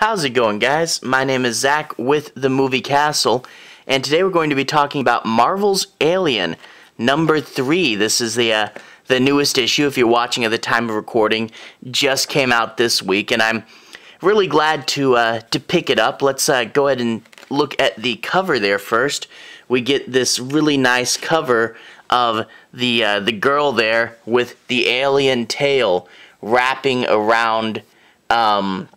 How's it going, guys? My name is Zach with the Movie Castle, and today we're going to be talking about Marvel's Alien number three. This is the uh, the newest issue. If you're watching at the time of recording, just came out this week, and I'm really glad to uh, to pick it up. Let's uh, go ahead and look at the cover there first. We get this really nice cover of the uh, the girl there with the alien tail wrapping around. Um,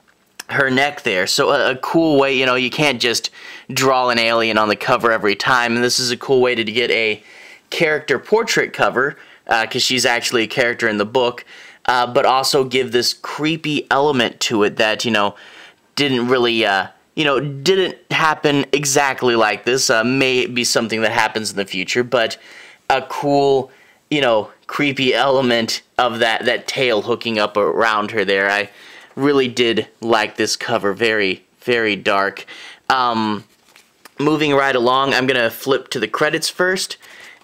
her neck there. So a, a, cool way, you know, you can't just draw an alien on the cover every time. And this is a cool way to, to get a character portrait cover, because uh, she's actually a character in the book, uh, but also give this creepy element to it that, you know, didn't really, uh, you know, didn't happen exactly like this. Uh, may be something that happens in the future, but a cool, you know, creepy element of that, that tail hooking up around her there. I really did like this cover. Very, very dark. Um, moving right along, I'm going to flip to the credits first.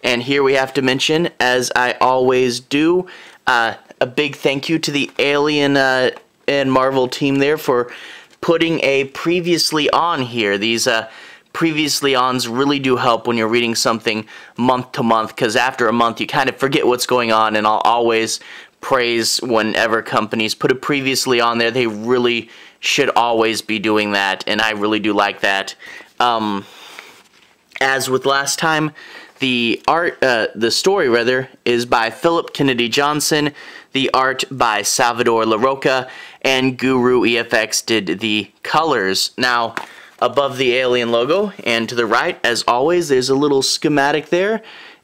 And here we have to mention, as I always do, uh, a big thank you to the Alien uh, and Marvel team there for putting a previously on here. These uh, previously ons really do help when you're reading something month to month because after a month you kind of forget what's going on and I'll always praise whenever companies put a previously on there. They really should always be doing that, and I really do like that. Um, as with last time, the art, uh, the story rather, is by Phillip Kennedy Johnson. The art by Salvador Larroca, and Guru EFX did the colors. Now, above the Alien logo, and to the right, as always, there's a little schematic there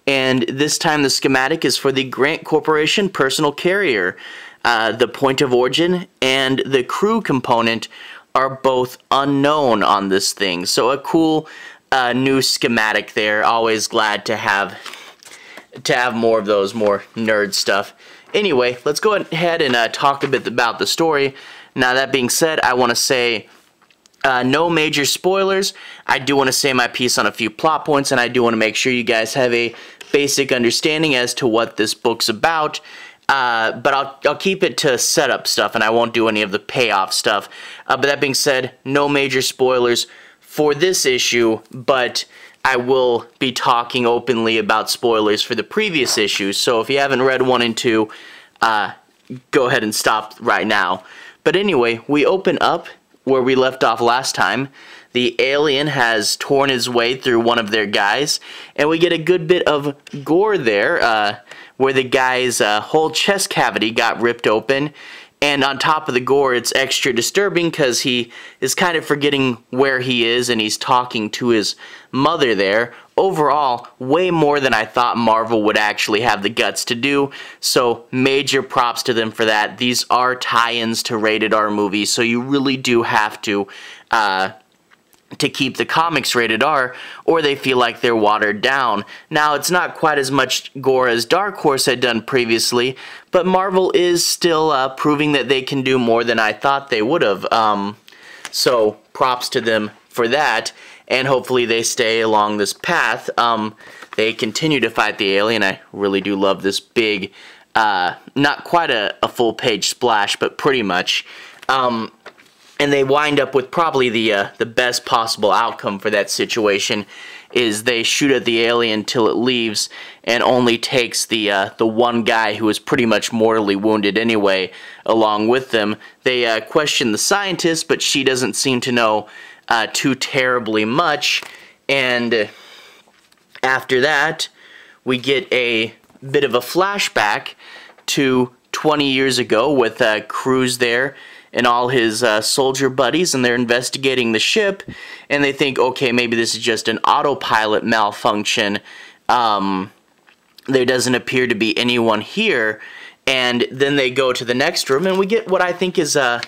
and this time the schematic is for the Grant Corporation personal carrier. Uh, the point of origin and the crew component are both unknown on this thing. So a cool uh, new schematic there. Always glad to have to have more of those, more nerd stuff. Anyway, let's go ahead and uh, talk a bit about the story. Now that being said, I want to say uh, no major spoilers. I do want to say my piece on a few plot points, and I do want to make sure you guys have a basic understanding as to what this book's about. Uh, but I'll, I'll keep it to setup stuff, and I won't do any of the payoff stuff. Uh, but that being said, no major spoilers for this issue, but I will be talking openly about spoilers for the previous issues. So if you haven't read 1 and 2, uh, go ahead and stop right now. But anyway, we open up where we left off last time the alien has torn his way through one of their guys, and we get a good bit of gore there, uh, where the guy's uh, whole chest cavity got ripped open. And on top of the gore, it's extra disturbing because he is kind of forgetting where he is and he's talking to his mother there. Overall, way more than I thought Marvel would actually have the guts to do. So, major props to them for that. These are tie ins to rated R movies, so you really do have to. Uh, to keep the comics rated R, or they feel like they're watered down. Now, it's not quite as much gore as Dark Horse had done previously, but Marvel is still uh, proving that they can do more than I thought they would have. Um, so, props to them for that, and hopefully they stay along this path. Um, they continue to fight the alien. I really do love this big, uh, not quite a, a full page splash, but pretty much. Um, and they wind up with probably the uh, the best possible outcome for that situation is they shoot at the alien till it leaves and only takes the uh, the one guy who is pretty much mortally wounded anyway along with them. They uh, question the scientist, but she doesn't seem to know uh, too terribly much. And after that, we get a bit of a flashback to 20 years ago with uh, Cruz there and all his uh, soldier buddies, and they're investigating the ship, and they think, okay, maybe this is just an autopilot malfunction. Um, there doesn't appear to be anyone here, and then they go to the next room, and we get what I think is a,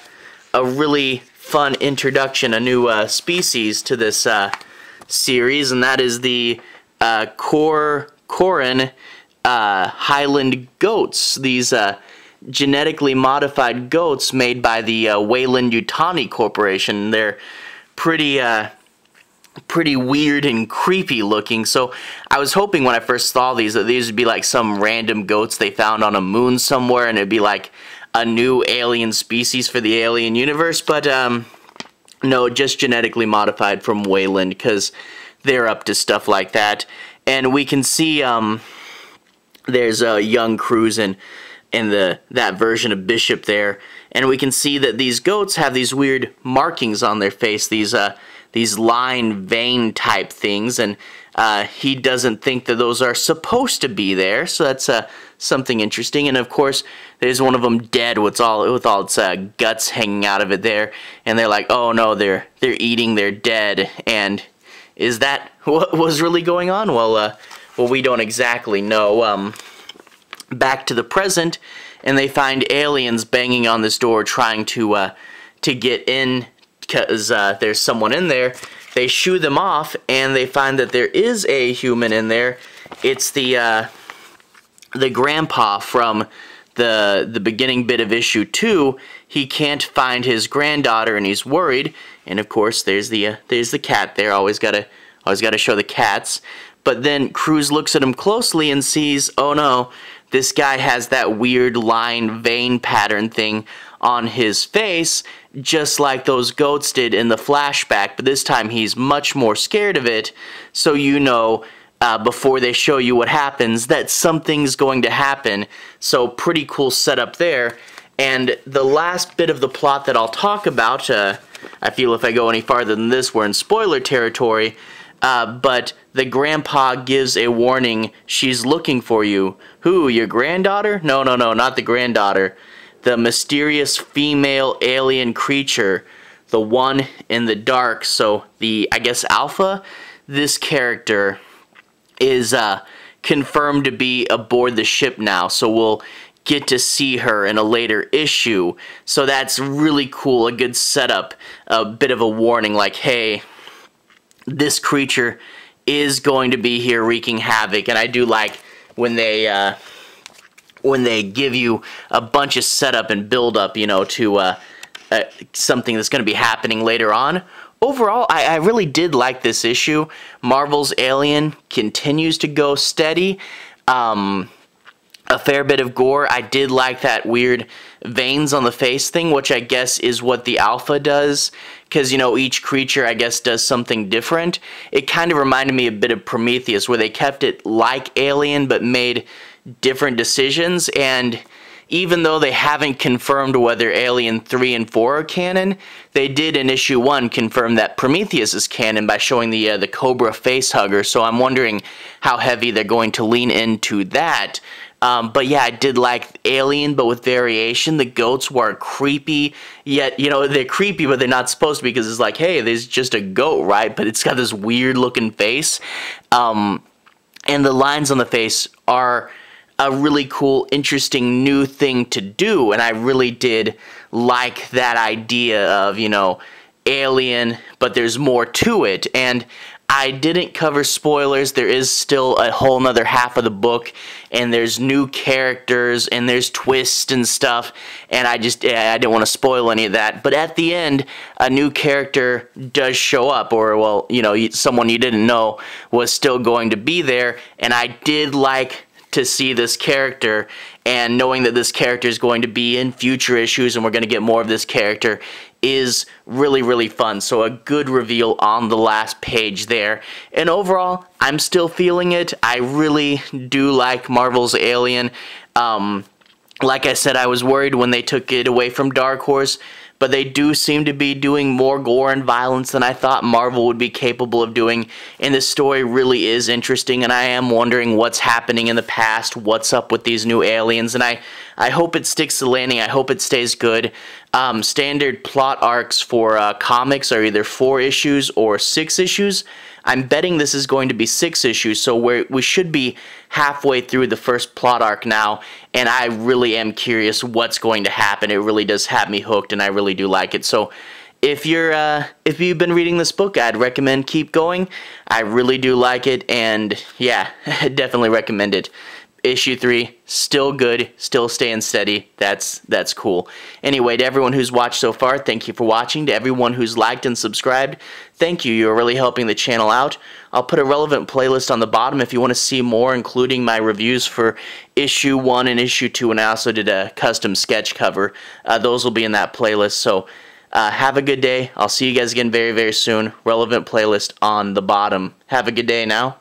a really fun introduction, a new uh, species to this uh, series, and that is the uh, Cor Corin uh, Highland goats. These uh, genetically modified goats made by the uh, Weyland-Yutani Corporation. They're pretty, uh, pretty weird and creepy looking. So I was hoping when I first saw these that these would be like some random goats they found on a moon somewhere and it'd be like a new alien species for the alien universe. But um, No, just genetically modified from Weyland because they're up to stuff like that. And we can see um, there's a young Cruz in, the that version of Bishop there. And we can see that these goats have these weird markings on their face, these uh, these line vein type things. And uh, he doesn't think that those are supposed to be there. So that's uh, something interesting. And of course, there's one of them dead with all with all its uh, guts hanging out of it there. And they're like, oh no, they're they're eating their dead. And is that what was really going on? Well, uh, well, we don't exactly know. Um, back to the present, and they find aliens banging on this door, trying to uh, to get in because uh, there's someone in there they shoo them off, and they find that there is a human in there. It's the uh, the grandpa from the the beginning bit of issue two. He can't find his granddaughter, and he's worried. And of course, there's the uh, there's the cat there. Always gotta always gotta show the cats. But then Cruz looks at him closely and sees, oh no, this guy has that weird line vein pattern thing on his face, just like those goats did in the flashback, but this time he's much more scared of it, so you know uh, before they show you what happens that something's going to happen. So pretty cool setup there. And the last bit of the plot that I'll talk about, uh, I feel if I go any farther than this, we're in spoiler territory, uh, but the grandpa gives a warning, she's looking for you. Who, your granddaughter? No, no, no, not the granddaughter the mysterious female alien creature, the one in the dark. So the, I guess, Alpha, this character is uh, confirmed to be aboard the ship now. So we'll get to see her in a later issue. So that's really cool, a good setup, a bit of a warning like, hey, this creature is going to be here wreaking havoc. And I do like when they... Uh, when they give you a bunch of setup and build up, you know, to uh, uh, something that's going to be happening later on. Overall, I, I, really did like this issue. Marvel's Alien continues to go steady. Um, a fair bit of gore. I did like that weird veins on the face thing, which I guess is what the alpha does. Because, you know, each creature, I guess, does something different. It kind of reminded me a bit of Prometheus, where they kept it like Alien, but made different decisions and even though they haven't confirmed whether Alien 3 and 4 are canon, they did in issue 1 confirm that Prometheus is canon by showing the uh, the Cobra facehugger, so I'm wondering how heavy they're going to lean into that. Um, but yeah, I did like Alien, but with variation. The goats were creepy, yet, you know, they're creepy, but they're not supposed to be because it's like, hey, there's just a goat, right? But it's got this weird looking face. Um, and the lines on the face are a really cool, interesting new thing to do. And I really did like that idea of, you know, alien, but there's more to it. And I didn't cover spoilers. There is still a whole nother half of the book, and there's new characters, and there's twists and stuff, and I just, eh, I didn't want to spoil any of that. But at the end, a new character does show up, or, well, you know, someone you didn't know was still going to be there, and I did like to see this character and knowing that this character is going to be in future issues and we're going to get more of this character is really really fun. So a good reveal on the last page there. And overall I'm still feeling it. I really do like Marvel's Alien. Um, like I said I was worried when they took it away from Dark Horse but they do seem to be doing more gore and violence than I thought Marvel would be capable of doing, and this story really is interesting, and I am wondering what's happening in the past, what's up with these new aliens, and I, I hope it sticks the landing, I hope it stays good. Um, standard plot arcs for uh, comics are either four issues or six issues. I'm betting this is going to be six issues, so we we should be halfway through the first plot arc now, and I really am curious what's going to happen. It really does have me hooked, and I really do like it. So if you're uh, if you've been reading this book, I'd recommend keep going. I really do like it, and yeah, definitely recommend it issue three still good still staying steady that's that's cool anyway to everyone who's watched so far thank you for watching to everyone who's liked and subscribed thank you you're really helping the channel out I'll put a relevant playlist on the bottom if you want to see more including my reviews for issue one and issue two and I also did a custom sketch cover uh, those will be in that playlist so Uh, have a good day. I'll see you guys again very, very soon. Relevant playlist on the bottom. Have a good day now.